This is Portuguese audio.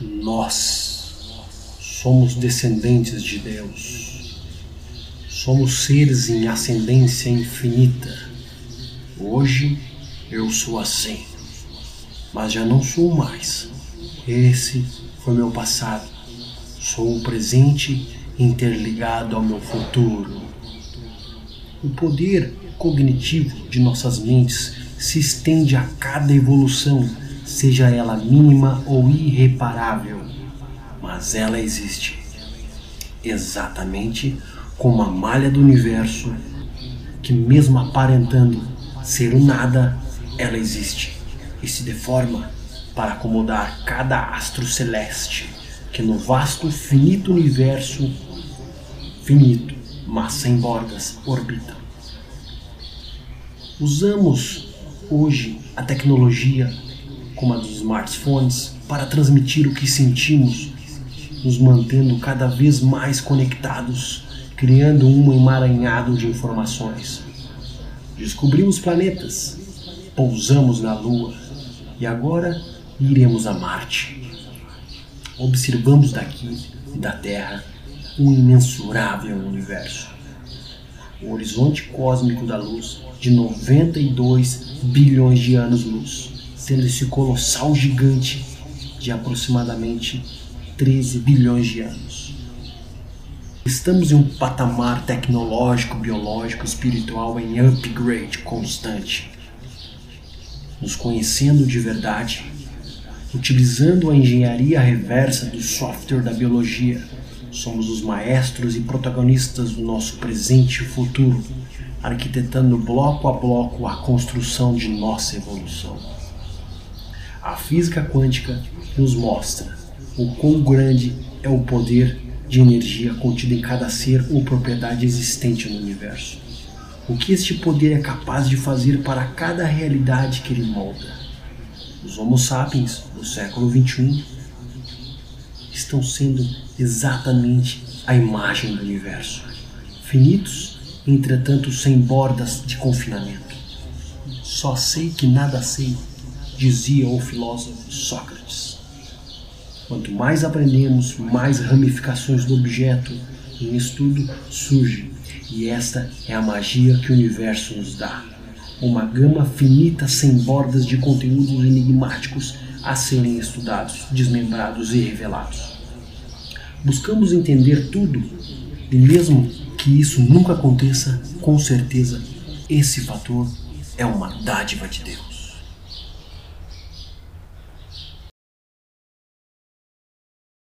Nós somos descendentes de Deus. Somos seres em ascendência infinita. Hoje eu sou assim, mas já não sou mais. Esse foi meu passado. Sou o presente interligado ao meu futuro. O poder cognitivo de nossas mentes se estende a cada evolução seja ela mínima ou irreparável, mas ela existe. Exatamente como a malha do universo, que mesmo aparentando ser o nada, ela existe e se deforma para acomodar cada astro celeste que no vasto finito universo finito, mas sem bordas, orbitam. Usamos hoje a tecnologia como a dos smartphones, para transmitir o que sentimos, nos mantendo cada vez mais conectados, criando um emaranhado de informações. Descobrimos planetas, pousamos na Lua e agora iremos a Marte. Observamos daqui, da Terra, um imensurável universo. O horizonte cósmico da luz de 92 bilhões de anos-luz sendo esse colossal gigante de aproximadamente 13 bilhões de anos. Estamos em um patamar tecnológico, biológico, espiritual em upgrade constante. Nos conhecendo de verdade, utilizando a engenharia reversa do software da biologia, somos os maestros e protagonistas do nosso presente e futuro, arquitetando bloco a bloco a construção de nossa evolução. A física quântica nos mostra o quão grande é o poder de energia contido em cada ser ou propriedade existente no universo. O que este poder é capaz de fazer para cada realidade que ele molda. Os Homo sapiens do século XXI estão sendo exatamente a imagem do universo. Finitos, entretanto sem bordas de confinamento. Só sei que nada sei dizia o filósofo Sócrates. Quanto mais aprendemos, mais ramificações do objeto em estudo surgem, e esta é a magia que o universo nos dá. Uma gama finita sem bordas de conteúdos enigmáticos a serem estudados, desmembrados e revelados. Buscamos entender tudo, e mesmo que isso nunca aconteça, com certeza esse fator é uma dádiva de Deus.